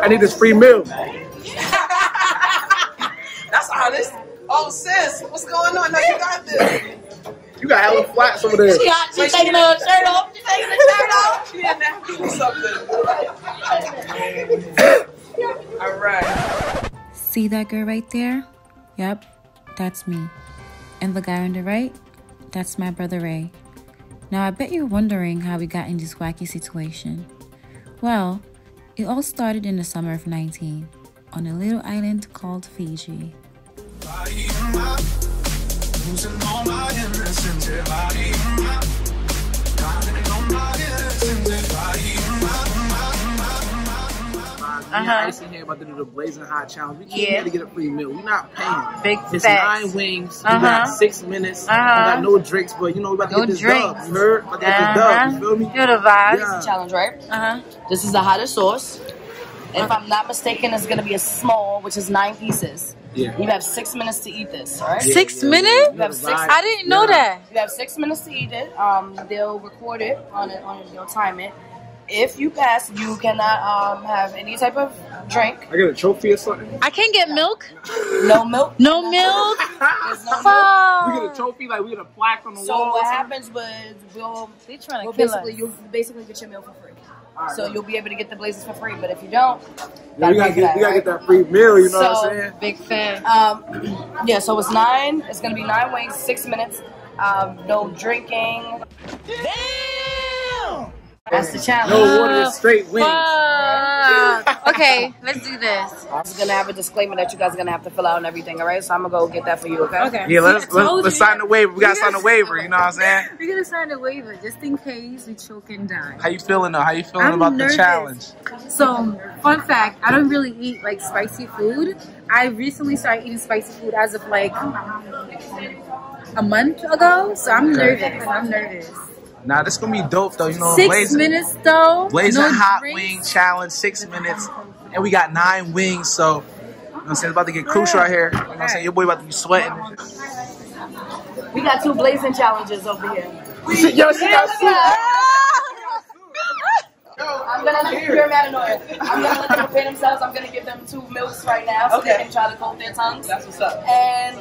I need this free meal. That's honest. Oh, sis, what's going on? Now you got this. You got hella flats over there. She got, she taking her shirt off. She taking her shirt off. She in there doing something. All right. See that girl right there? Yep, that's me. And the guy on the right? That's my brother Ray. Now, I bet you're wondering how we got in this wacky situation. Well, it all started in the summer of 19 on a little island called Fiji. Uh-huh. Yeah, Ice in here about to do the blazing hot challenge. We came Yeah. here to get a free meal. We're not paying. Big It's facts. nine wings. Uh-huh. We got six minutes. Uh-huh. We got no drinks, but you know we about to No get this drinks. dub. You heard? About to get this dub. You feel me? You're the vibes. Yeah. challenge, right? Uh huh. This is the hottest sauce. If I'm not mistaken, it's gonna be a small, which is nine pieces. Yeah. You have six minutes to eat this, all right? Yeah, Six yeah, minutes? You have six. I didn't know that. You have six minutes to eat it. Um, they'll record it on it on they'll time it. If you pass, you cannot um have any type of drink. I get a trophy or something. I can't get milk. No milk. No milk. No milk. Fuck. We get a trophy, like we get a plaque on the So wall. what happens was we'll, They trying we'll to kill basically us. you basically get your meal for free. All right, So well, you'll be able to get the blazers for free. But if you don't, yeah, we gotta pay for get, we gotta get that free meal. You know what I'm saying? Big fan. Um, yeah, so it's nine. It's gonna be nine wings, six minutes. Um, no drinking. Damn. That's the challenge. No water, uh, straight wings. Okay, let's do this. I'm just gonna have a disclaimer that you guys are gonna have to fill out and everything. All right, so I'm gonna go get that for you. Okay. Okay. Yeah, let's I let's, let's sign the waiver. We gotta sign the waiver. You know what I'm saying? We're gonna sign a waiver just in case we choke and die. How you feeling though? How you feeling I'm about nervous. the challenge? So, fun fact: I don't really eat like spicy food. I recently started eating spicy food as of like a month ago. So I'm Okay. nervous. I'm nervous. Nah, this gonna be dope though. You know, Six blazing, minutes though. blazing no hot drinks. wing challenge, six minutes, and we got nine wings. So, you know what I'm saying? It's about to get crucial right here. You know what I'm saying? Your boy about to be sweating. We got two blazing challenges over here. Yo, she got I'm gonna let you're mad. I'm gonna let them prepare themselves. I'm gonna give them two milks right now so Okay. they can try to coat their tongues. That's what's up. And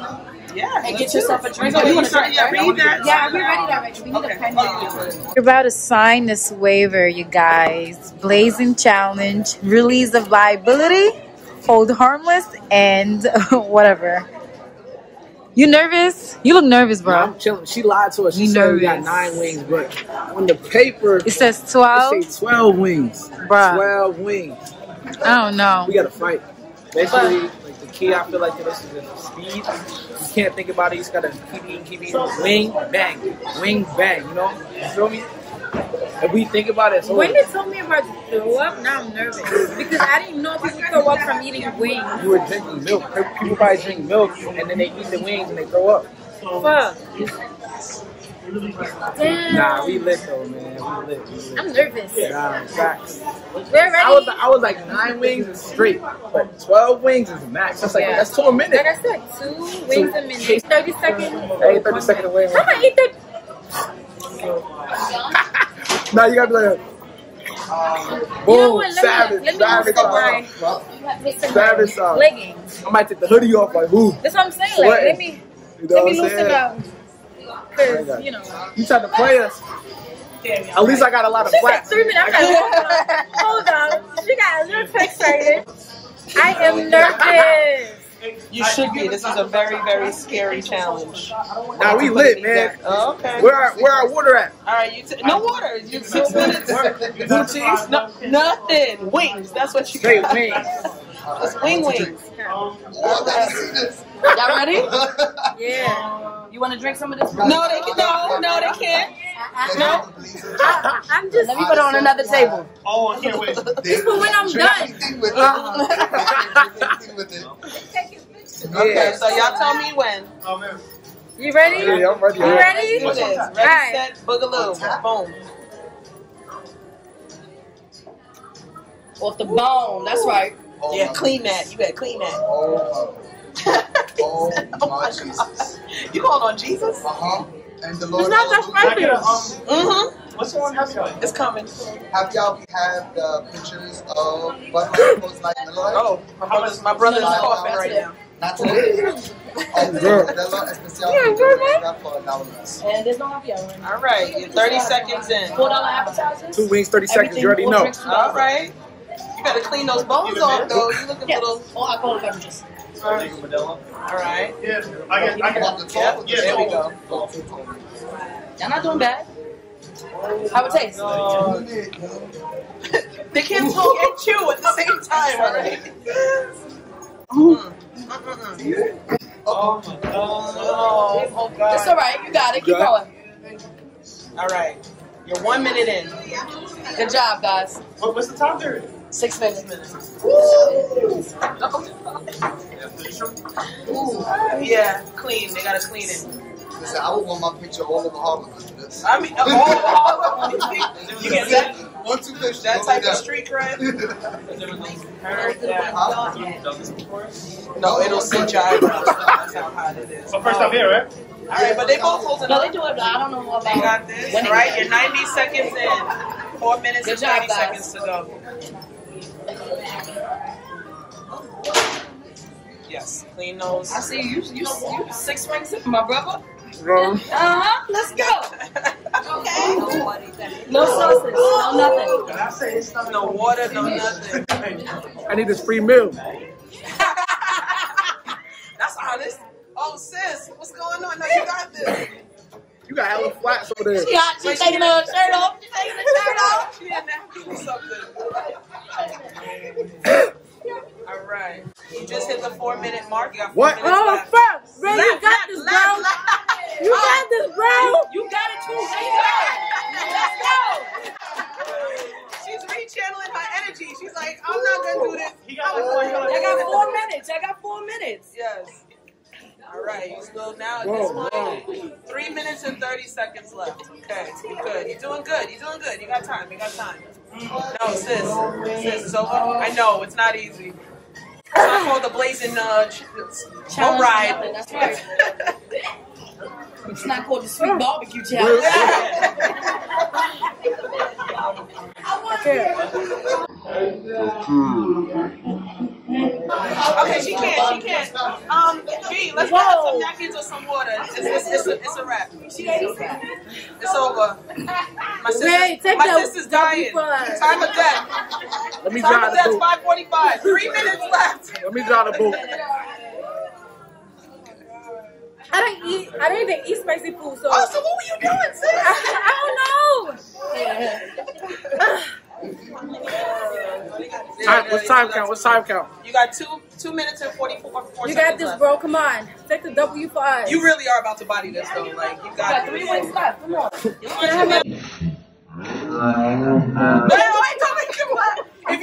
Yeah. and get yourself it. a drink. So you you want a start- drink, yeah, right? read that. yeah, we're ready already. We need Okay. a pen. Oh, We're about to sign this waiver, you guys. Blazing challenge, release of liability, hold harmless, and whatever. You nervous? You look nervous, Bro, bro. I'm chilling. She lied to us. She You said we got nine wings, but on the paper It says it 12. say twelve wings. Bruh. Twelve wings. I don't know. We gotta fight. Basically, like the key I feel like this is the speed. You can't think about it. You just gotta keep eating, keep eating. Wing, bang, wing, bang. You know? You feel me? If we think about it, so When they told me about throw up, now I'm nervous because I didn't know people throw up from eating wings. you were drinking milk. People probably drink milk and then they eat the wings and they throw up. Fuck. Damn. Nah, we lit though, man. We lit. We lit. I'm nervous. Nah, facts. We're ready. I was. I was like nine wings is straight, but twelve wings is max. That's like Yeah. that's two a minute. Like I said, two wings a minute. 30 seconds. Hey, 30 seconds away. How am I eat that? Now you gotta be like, um, boom, You know what? Savage, me, savage, Savage my leggings. I might take the hoodie off, like, who? That's what I'm saying. Like, let me, You know let me loosen up. Cause you know, You tried to play us. At least I got a lot of she flaps. three minutes. I'm like, hold on, hold on. She got a little excited. I am nervous. You should be. This is a very, very scary challenge. Now we lit, man. Oh, okay. Where our, where our water at? All right, you t- no water. You six minutes. Blue cheese? No, nothing. Wings. That's what you Straight got. wings. It's wing wings. Oh, Y'all ready? Yeah. You want to drink some of this? No, they can. No, no, they can't. No. I, I'm just. Let me put it on another table. Oh, I can't wait. This for when I'm done. Anything with it. With it. Okay, so y'all tell me when. Oh, man. You ready? Yeah, I'm ready. You ready? Do this. Ready, Alright. set, boogaloo. Boom. Off the bone. That's right. Oh, Yeah, clean goodness. that. You better clean that. Oh, my, oh, my Jesus. You called on Jesus? Uh huh. And the Lord. It's not that hallelujah. spicy. Mm-hmm. What's going on? It's coming. Have y'all had the pictures of what was like Miller Lite? Oh, my brother's, my brother's coughing right now. Not today. Oh, Girl. Modelo Especial Modelo for a dollar less. And there's no happy hour. All right, you're 30 seconds in. Four dollar appetizers. Two wings, 30 seconds. You already know. all drinks, two All dollars. right. You gotta clean those bones off, though. You look a little. All alcoholic beverages. All right. Yeah, I get, I get, Want the Yeah, there we go. Y'all not doing bad. How it taste? They can't smoke and chew at the same time, all right? Mm. Mm-mm-mm. Oh, Oh, oh God. It's all right. You got it. Keep Got going. All right. You're one minute in. Good job, guys. what, what's the time period? Six minutes. Yeah, clean. They gotta clean it. Listen, I would want my picture all over Harlem after this. I mean, oh, you get that One, two pictures. that type of street cred? Huh? No, it'll cinch your eyebrows. That's how hot it is. So first time here, right? All right, but they both holding No, up. they do it, but I don't know about. They got this. when All it- right, you're 90 seconds in. Four minutes Good and job, 30 seconds to go. Clean those. I see you. You, you six rings in, my brother. Bro, Uh huh. Let's go. Okay. No sauces. No nothing. no water, no nothing. I need this free meal. That's honest. Oh, sis, what's going on? Now you got this. You got hella flats over there. She hot. She taking her shirt off. She taking her shirt off. She didn't have do something. All right. You just hit the four minute mark. You got four What? minutes left. fuck, bro, Left, left, left, left. You oh. got this, bro. You got it too. Let's go. She's rechanneling her energy. She's like, I'm not gonna do this. He got like one. I got four minutes. I got four minutes. Yes. All right, you still now at Whoa, this point. Three minutes and thirty seconds left. Okay, you good. You're doing good. You're doing good. You got time. You got time. No, sis, sis, it's over. I know it's not easy. Called the blazing uh, boat ride. that's right. It's not called the sweet barbecue challenge. Okay, she can't. She can't. Um, G, let's get her some napkins or some water. It's, it's, it's, a, it's a wrap. It's over. My sister's, my sister's dying. W5. Time of death. Let me Time drive the death. boat. Five forty-five. Three minutes left. Let me drive the boat. I don't eat. I don't even eat spicy food, so Oh, so what were you doing, sis? I, I don't know. Time, what's time count? What's time count? You got two two minutes and forty-four four You got this, left. bro. Come on, take the W five. You really are about to body this though. Like you got, Got three wings left. Come on. No, wait, don't make it laugh. If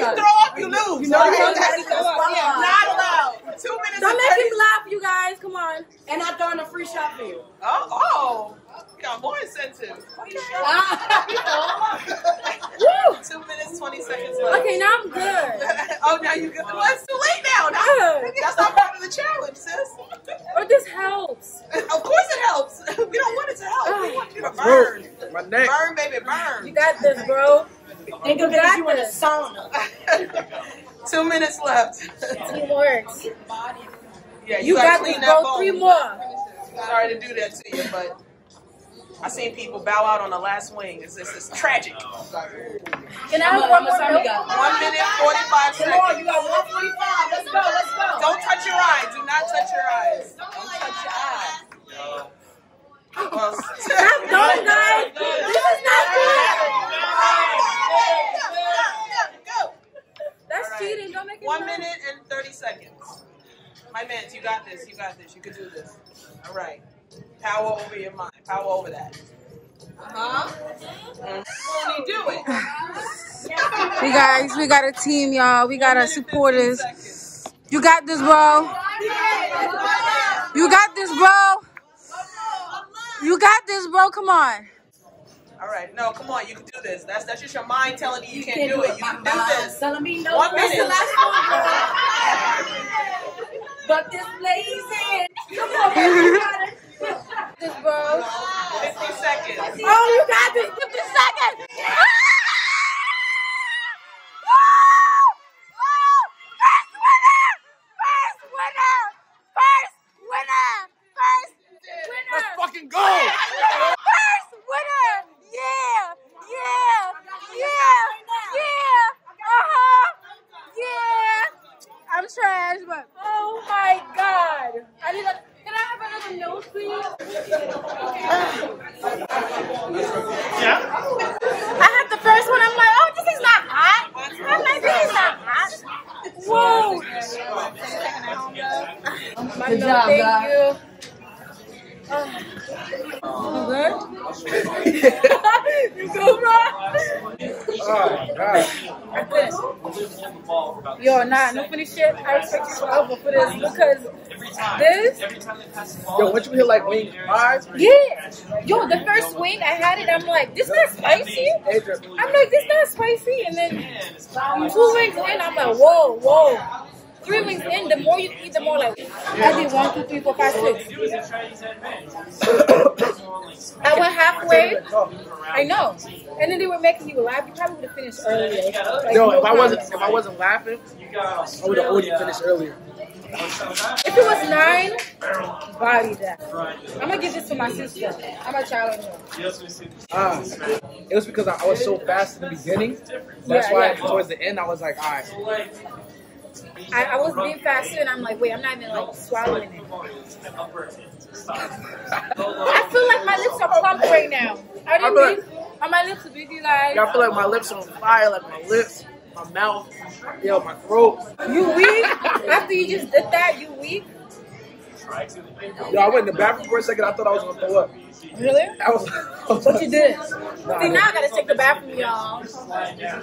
you throw up, you lose. You know you don't have to throw up, yeah. Not allowed. Two minutes Don't and make 30 him laugh, you guys. Come on. And I'm throwing a free shot for you. Oh, oh. You got more incentive. Two minutes, 20 seconds left. Okay, now I'm good. oh, now you good. Well, it's too late now. now. That's not part of the challenge, sis. But this helps. Of course it helps. We don't want it to help. We ah. want you to burn. my neck. Burn, baby, burn. You got this, bro. Think of it as you in a sauna. Two minutes left. Teamwork. yeah, you, You gotta got clean this, that bro. bone. Three more. Sorry to do that to you, but I seen people bow out on the last wing. It's, it's, it's tragic. Can I have one more time you milk? got? One minute, 45 Come seconds. you got 145. Let's go, let's go. Don't touch your eyes. Do not touch your eyes. Don't touch your eyes. Well, Stop going, guys. This is not good. That's All right. cheating. Don't make it One laugh. minute and 30 seconds. My man, you got this. You got this. You can do this. All right. Power over your mind. Power over that. Uh-huh. Only do it. We guys, we got a team, y'all. We got our supporters. You got this, bro. You got this, bro. You got this, bro. Come on. All right. No, come on. You can do this. That's that's just your mind telling you you can't do it. You can do this. Telling me no. One minute. the last one, girl. But this blazing. Come on, baby. You got it. This, bro. 50 seconds. Oh, you got this. 50 seconds. trash, but oh my god! I need a. Can I have another nose, please? Yeah? I had the first one. I'm like, oh, this is not hot. I'm like, this is not hot. Whoa. My Good love, job, thank guys. you. You good? you good, bro? Oh, God. I. Yo, nah, no funny shit. I expect you forever for this because this, Yo, once you hear like wing fries, yeah. Yo, the first wing I had it, I'm like, this not spicy. I'm like, this not spicy. And then two wings in, I'm like, whoa, whoa. Three wings in, the more you eat, the more like, I did one, two, three, four, five, six. I went halfway. I know. And then they were making you laugh. You probably would have finished earlier. Like, no if I wasn't if I wasn't laughing, I would have already finished earlier. If it was nine, body that. I'm gonna give this to my sister. I'm a child in law. Ah, it was because I, I was so fast in the beginning. That's Yeah, why yeah. towards the end I was like, all right. I, I was being faster and I'm like, wait, I'm not even like swallowing it. I feel like my lips are plump right now. I didn't think are my lips big, you guys. I feel like my lips are on fire, like my lips, my mouth, yo, my throat. You weak? After you just did that, you weak? Yo, I went in the bathroom for a second. I thought I was gonna throw up. Really? I was. But you did. See, now I gotta take the bathroom, y'all.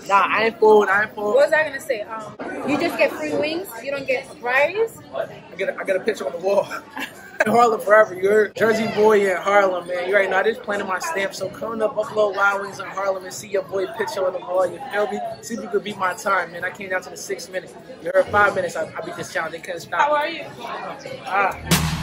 Nah, I ain't full. I ain't full. What was I gonna say? Um, you just get free wings. You don't get fries. I get, a, I get a picture on the wall. Harlem forever. You're Jersey boy in Harlem, man. You already know. I just planted my stamp. So come to Buffalo Wild Wings in Harlem and see your boy picture on the wall. You feel me? See if you could beat my time, man. I came down to the six minute. You heard five minutes. I, I beat this challenge. They couldn't stop. How are you? Ah.